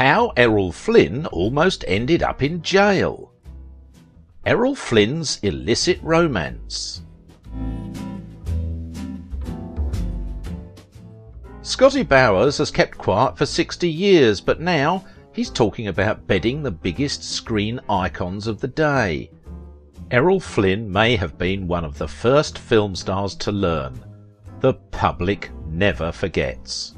How Errol Flynn almost ended up in jail. Errol Flynn's illicit romance. Scotty Bowers has kept quiet for 60 years, but now he's talking about bedding the biggest screen icons of the day. Errol Flynn may have been one of the first film stars to learn. The public never forgets.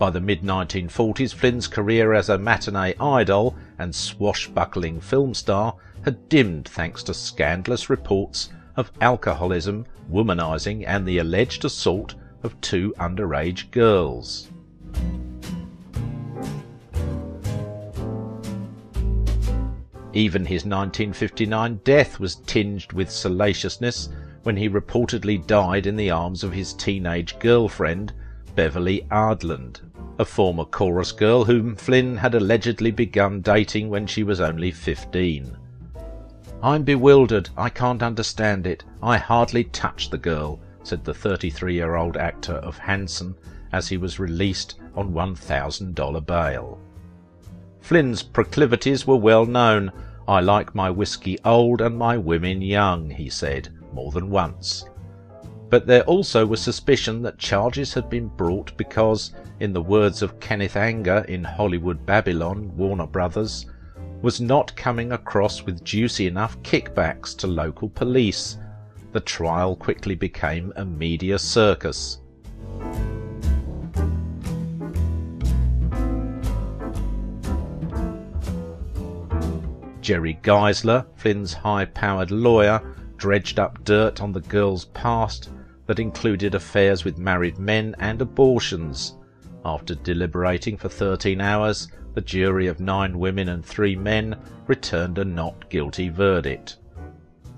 By the mid 1940s, Flynn's career as a matinee idol and swashbuckling film star had dimmed thanks to scandalous reports of alcoholism, womanizing, and the alleged assault of two underage girls. Even his 1959 death was tinged with salaciousness when he reportedly died in the arms of his teenage girlfriend, Beverly Aadland, a former chorus girl whom Flynn had allegedly begun dating when she was only 15. I'm bewildered. I can't understand it. I hardly touched the girl, said the 33 year old actor of Hansen as he was released on $1,000 bail. Flynn's proclivities were well known. I like my whisky old and my women young, he said more than once. But there also was suspicion that charges had been brought because, in the words of Kenneth Anger in Hollywood Babylon, Warner Brothers, was not coming across with juicy enough kickbacks to local police the trial quickly became a media circus. Jerry Giesler, Flynn's high powered lawyer, dredged up dirt on the girl's past that included affairs with married men and abortions. After deliberating for 13 hours, the jury of nine women and three men returned a not guilty verdict.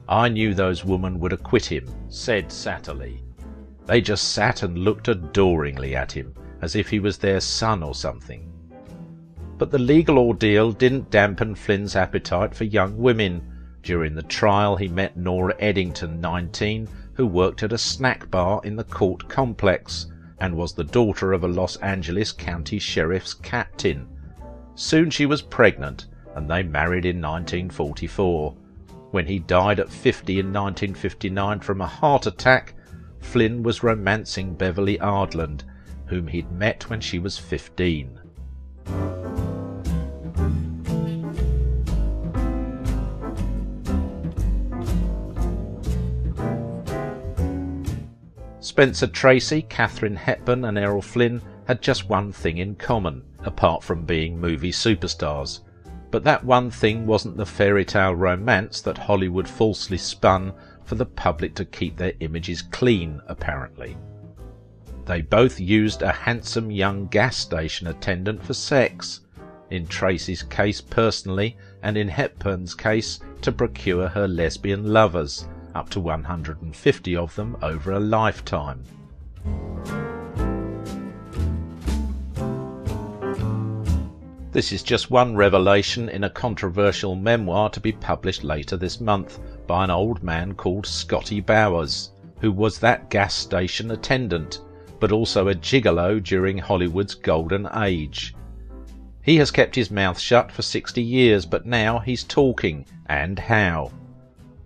I knew those women would acquit him, said Satterlee. They just sat and looked adoringly at him, as if he was their son or something. But the legal ordeal didn't dampen Flynn's appetite for young women. During the trial, he met Nora Eddington, 19, who worked at a snack bar in the court complex and was the daughter of a Los Angeles County Sheriff's captain. Soon she was pregnant, and they married in 1944. When he died at 50 in 1959 from a heart attack, Flynn was romancing Beverly Aadland, whom he'd met when she was 15. Spencer Tracy, Katharine Hepburn, and Errol Flynn had just one thing in common, apart from being movie superstars but that one thing wasn't the fairy tale romance that Hollywood falsely spun for the public to keep their images clean, apparently. They both used a handsome young gas station attendant for sex, in Tracy's case personally, and in Hepburn's case to procure her lesbian lovers, up to 150 of them over a lifetime. This is just one revelation in a controversial memoir to be published later this month by an old man called Scotty Bowers, who was that gas station attendant, but also a gigolo during Hollywood's golden age. He has kept his mouth shut for 60 years, but now he's talking, and how.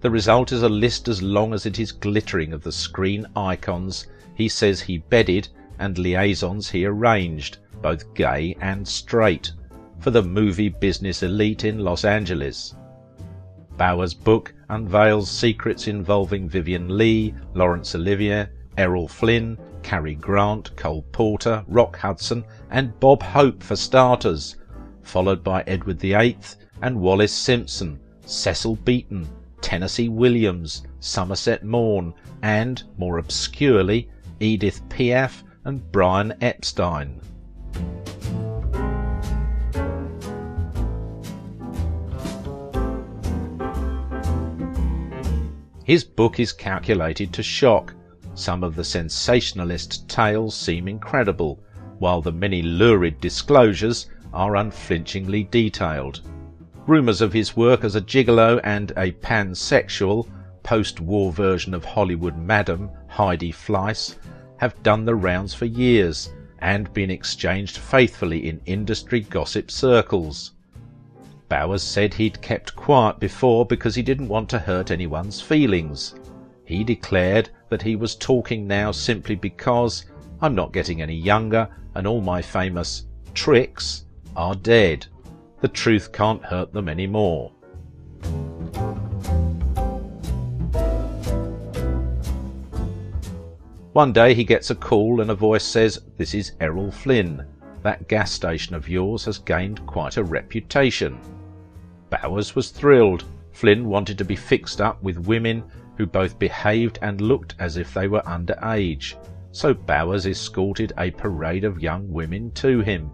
The result is a list as long as it is glittering of the screen icons he says he bedded and liaisons he arranged, both gay and straight for the movie business elite in Los Angeles. Bowers' book unveils secrets involving Vivien Leigh, Laurence Olivier, Errol Flynn, Cary Grant, Cole Porter, Rock Hudson, and Bob Hope for starters, followed by Edward VIII and Wallis Simpson, Cecil Beaton, Tennessee Williams, Somerset Maugham, and, more obscurely, Edith Piaf and Brian Epstein. His book is calculated to shock. Some of the sensationalist tales seem incredible, while the many lurid disclosures are unflinchingly detailed. Rumours of his work as a gigolo and a pansexual, post-war version of Hollywood madam Heidi Fleiss, have done the rounds for years, and been exchanged faithfully in industry gossip circles. Bowers said he'd kept quiet before because he didn't want to hurt anyone's feelings. He declared that he was talking now simply because I'm not getting any younger and all my famous tricks are dead. The truth can't hurt them any more. One day he gets a call and a voice says, This is Errol Flynn. That gas station of yours has gained quite a reputation. Bowers was thrilled. Flynn wanted to be fixed up with women who both behaved and looked as if they were under age, so Bowers escorted a parade of young women to him.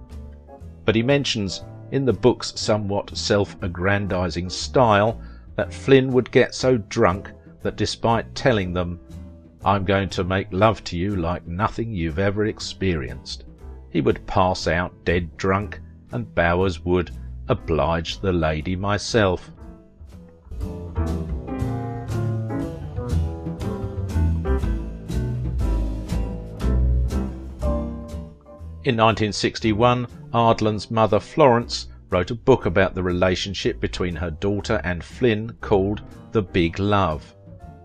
But he mentions, in the book's somewhat self-aggrandizing style, that Flynn would get so drunk that despite telling them, I'm going to make love to you like nothing you've ever experienced, he would pass out dead drunk, and Bowers would oblige the lady myself. In 1961, Aadland's mother Florence wrote a book about the relationship between her daughter and Flynn called The Big Love.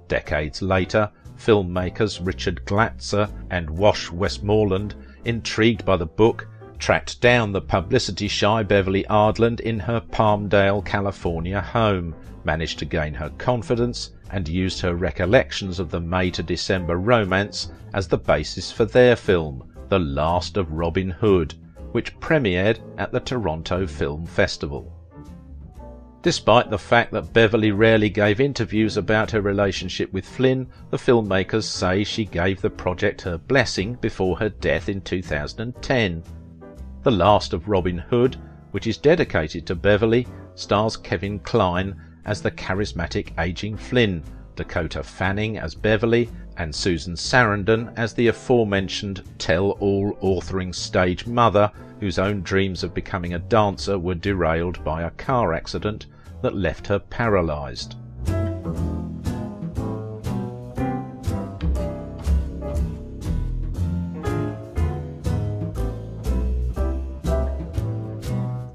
Decades later, filmmakers Richard Glatzer and Wash Westmoreland, intrigued by the book, tracked down the publicity shy Beverly Aadland in her Palmdale, California home, managed to gain her confidence, and used her recollections of the May to December romance as the basis for their film, The Last of Robin Hood, which premiered at the Toronto Film Festival. Despite the fact that Beverly rarely gave interviews about her relationship with Flynn, the filmmakers say she gave the project her blessing before her death in 2010. The Last of Robin Hood, which is dedicated to Beverly, stars Kevin Kline as the charismatic aging Flynn, Dakota Fanning as Beverly, and Susan Sarandon as the aforementioned tell-all authoring stage mother whose own dreams of becoming a dancer were derailed by a car accident that left her paralysed.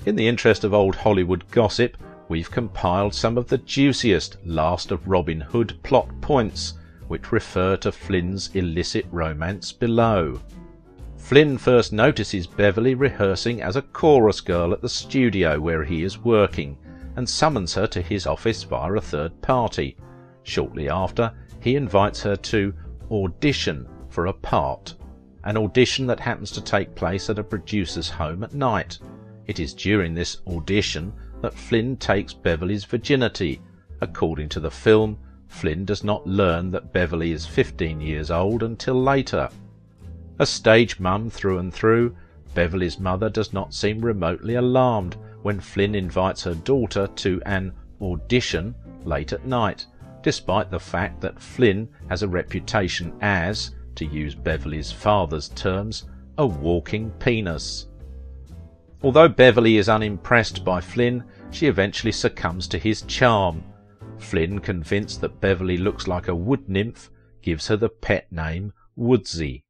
In the interest of old Hollywood gossip, we've compiled some of the juiciest Last of Robin Hood plot points, which refer to Flynn's illicit romance below. Flynn first notices Beverly rehearsing as a chorus girl at the studio where he is working, and summons her to his office via a third party. Shortly after, he invites her to audition for a part, an audition that happens to take place at a producer's home at night. It is during this audition that Flynn takes Beverly's virginity. According to the film, Flynn does not learn that Beverly is 15 years old until later. A stage mum through and through, Beverly's mother does not seem remotely alarmed when Flynn invites her daughter to an audition late at night, despite the fact that Flynn has a reputation as, to use Beverly's father's terms, a walking penis. Although Beverly is unimpressed by Flynn, she eventually succumbs to his charm. Flynn, convinced that Beverly looks like a wood nymph, gives her the pet name Woodsy.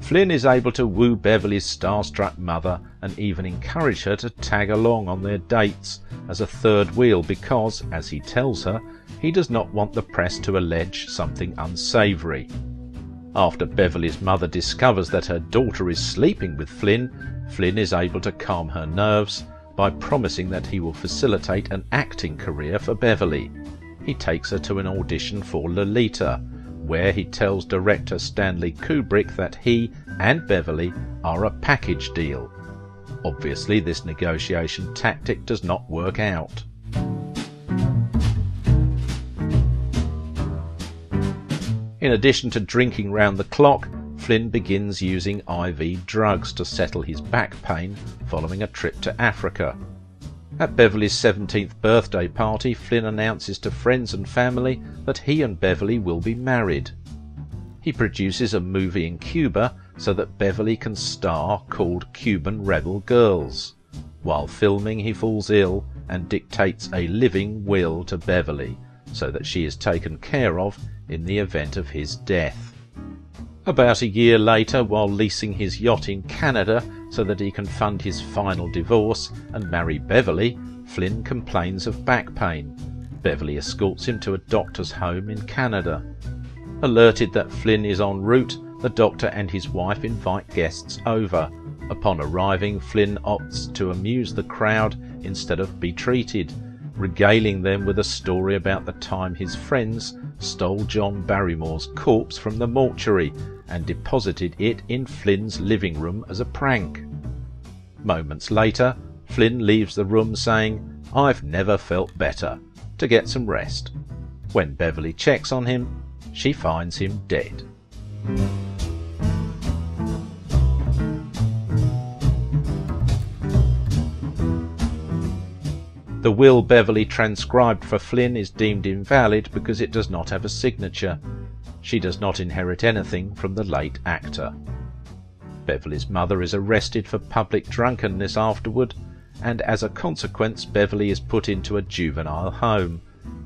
Flynn is able to woo Beverly's starstruck mother and even encourage her to tag along on their dates as a third wheel because, as he tells her, he does not want the press to allege something unsavoury. After Beverly's mother discovers that her daughter is sleeping with Flynn, Flynn is able to calm her nerves by promising that he will facilitate an acting career for Beverly. He takes her to an audition for Lolita, where he tells director Stanley Kubrick that he and Beverly are a package deal. Obviously, this negotiation tactic does not work out. In addition to drinking round the clock, Flynn begins using IV drugs to settle his back pain following a trip to Africa. At Beverly's 17th birthday party, Flynn announces to friends and family that he and Beverly will be married. He produces a movie in Cuba so that Beverly can star called Cuban Rebel Girls. While filming, he falls ill and dictates a living will to Beverly so that she is taken care of in the event of his death. About a year later, while leasing his yacht in Canada so that he can fund his final divorce and marry Beverly, Flynn complains of back pain. Beverly escorts him to a doctor's home in Canada. Alerted that Flynn is en route, the doctor and his wife invite guests over. Upon arriving, Flynn opts to amuse the crowd instead of be treated, regaling them with a story about the time his friends stole John Barrymore's corpse from the mortuary and deposited it in Flynn's living room as a prank. Moments later, Flynn leaves the room saying, I've never felt better, to get some rest. When Beverly checks on him, she finds him dead. The will Beverly transcribed for Flynn is deemed invalid because it does not have a signature. She does not inherit anything from the late actor. Beverly's mother is arrested for public drunkenness afterward, and as a consequence Beverly is put into a juvenile home.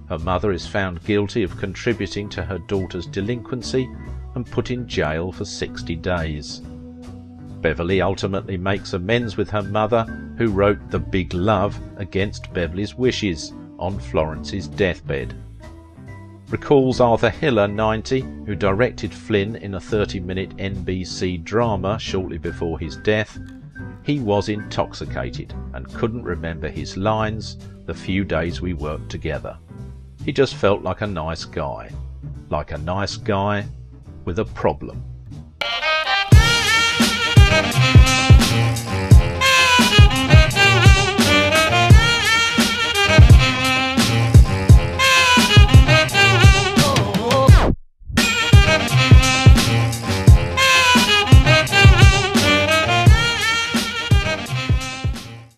Her mother is found guilty of contributing to her daughter's delinquency and put in jail for 60 days. Beverly ultimately makes amends with her mother, who wrote The Big Love against Beverly's wishes on Florence's deathbed. Recalls Arthur Hiller, 90, who directed Flynn in a 30 minute NBC drama shortly before his death. He was intoxicated and couldn't remember his lines the few days we worked together. He just felt like a nice guy. Like a nice guy with a problem.